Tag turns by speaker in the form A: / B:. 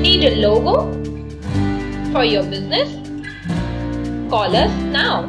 A: Need a logo for your business? Call us now.